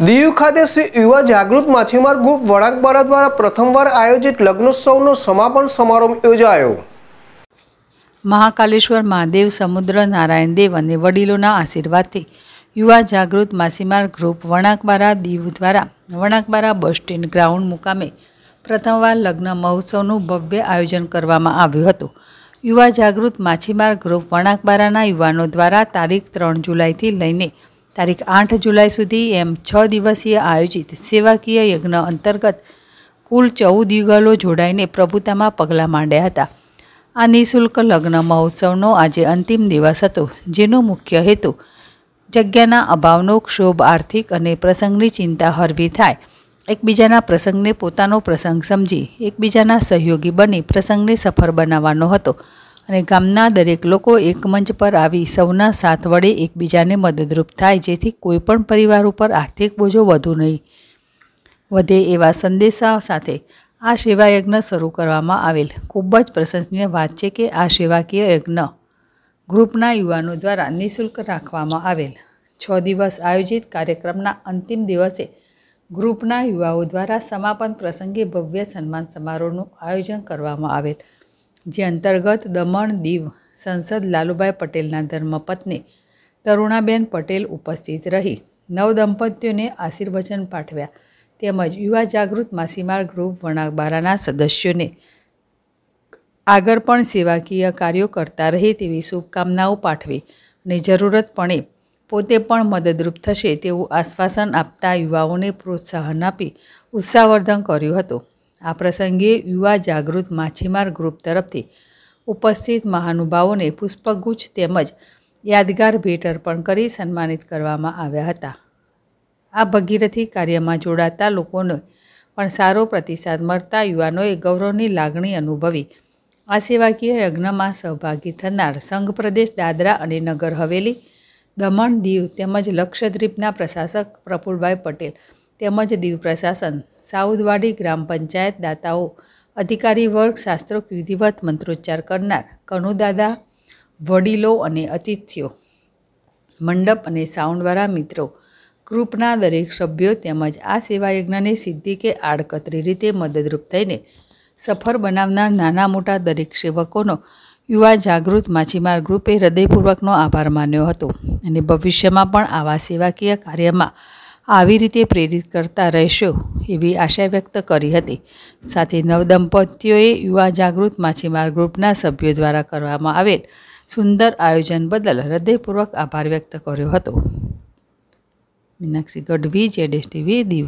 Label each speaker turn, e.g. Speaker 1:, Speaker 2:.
Speaker 1: દીવ ખાતે શ્રી યુવા જાગૃત માછીમાર ગ્રુપ વળાંકબારા દ્વારા પ્રથમવાર આયોજિત લગ્નોત્સવનો સમાપન સમારોહ યોજાયો.
Speaker 2: મહાકાલેશ્વર મહાદેવ, સમુદ્ર, નારાયણ દેવ અને વડીલોના આશીર્વાદથી યુવા જાગૃત માછીમાર ગ્રુપ વણાકબારા દીવ દ્વારા વણાકબારા બસ સ્ટેન્ડ ગ્રાઉન્ડ મુકામે પ્રથમવાર લગ્ન મહોત્સવનું ભવ્ય આયોજન કરવામાં આવ્યું હતું. યુવા જાગૃત માછીમાર ગ્રુપ વણાકબારાના યુવાનો દ્વારા તારીખ ત્રણ જુલાઈથી લઈને તારીખ આઠ જુલાઈ સુધી એમ છ દિવસીય આયોજિત સેવાકીય યજ્ઞ અંતર્ગત કુલ ચૌદ યુગલો જોડાઈને પ્રભુતામાં પગલાં માંડ્યા હતા. આ નિઃશુલ્ક લગ્ન મહોત્સવનો આજે અંતિમ દિવસ હતો, જેનો મુખ્ય હેતુ જગ્યાના અભાવનો ક્ષોભ, આર્થિક અને પ્રસંગની ચિંતા હરવી થાય. એકબીજાના પ્રસંગને પોતાનો પ્રસંગ સમજી, એકબીજાના સહયોગી બની પ્રસંગને સફળ બનાવવાનો હતો. અને ગામના દરેક લોકો એક મંચ પર આવી સૌના સાથ વડે એકબીજાને મદદરૂપ થાય, જેથી કોઈપણ પરિવાર ઉપર આર્થિક બોજો વધુ નહીં વધે એવા સંદેશા સાથે આ સેવા યજ્ઞ શરૂ કરવામાં આવેલ. ખૂબ જ પ્રશંસનીય વાત છે કે આ સેવાકીય યજ્ઞ ગ્રુપના યુવાનો દ્વારા નિઃશુલ્ક રાખવામાં આવેલ. છ દિવસ આયોજિત કાર્યક્રમના અંતિમ દિવસે ગ્રુપના યુવાઓ દ્વારા સમાપન પ્રસંગે ભવ્ય સન્માન સમારોહનું આયોજન કરવામાં આવેલ. જે અંતર્ગત દમણ દીવ સંસદ લાલુભાઈ પટેલના ધર્મપત્ની તરુણાબેન પટેલ ઉપસ્થિત રહી. નવદંપતીઓને આશીર્વચન પાઠવ્યા. તેમજ યુવા જાગૃત માછીમાર ગ્રુપ વણાકબારાના સદસ્યોને આગળ પણ સેવાકીય કાર્યો કરતા રહે તેવી શુભકામનાઓ પાઠવી. અને જરૂરતપણે પોતે પણ મદદરૂપ થશે તેવું આશ્વાસન આપતા યુવાઓને પ્રોત્સાહન આપી ઉત્સાહવર્ધન કર્યું હતું. આ પ્રસંગે યુવા જાગૃત માછીમાર ગ્રુપ તરફથી ઉપસ્થિત મહાનુભાવોને પુષ્પગુચ્છ તેમજ યાદગાર ભેટ અર્પણ કરી સન્માનિત કરવામાં આવ્યા હતા. આ ભગીરથી કાર્યમાં જોડાતા લોકોને પણ સારો પ્રતિસાદ મળતા યુવાનોએ ગૌરવની લાગણી અનુભવી. આ સેવાકીય યજ્ઞમાં સહભાગી થનાર સંઘ પ્રદેશ દાદરા અને નગર હવેલી, દમણ દીવ તેમજ લક્ષદ્વીપના પ્રશાસક પ્રફુલભાઈ પટેલ તેમજ દીવ પ્રશાસન સાઉદવાડી ગ્રામ પંચાયત દાતાઓ, અધિકારી વર્ગ, શાસ્ત્રોક્ત વિધિવત મંત્રોચ્ચાર કરનાર કનુદાદા, વડીલો અને અતિથિઓ, મંડપ અને સાઉન્ડવાળા મિત્રો, ગ્રુપના દરેક સભ્યો તેમજ આ સેવાયજ્ઞને સિદ્ધિ કે આડકતરી રીતે મદદરૂપ થઈને સફળ બનાવનાર નાના મોટા દરેક સેવકોનો યુવા જાગૃત માછીમાર ગ્રુપે હૃદયપૂર્વકનો આભાર માન્યો હતો. અને ભવિષ્યમાં પણ આવા સેવાકીય કાર્યમાં આવી રીતે પ્રેરિત કરતા રહેશો એવી આશા વ્યક્ત કરી હતી. સાથે નવદંપતીઓએ યુવા જાગૃત માછીમાર ગ્રુપના સભ્યો દ્વારા કરવામાં આવેલ સુંદર આયોજન બદલ હૃદયપૂર્વક આભાર વ્યક્ત કર્યો હતો. મીનાક્ષી ગઢવી, જેડેશ ટીવી, દીવ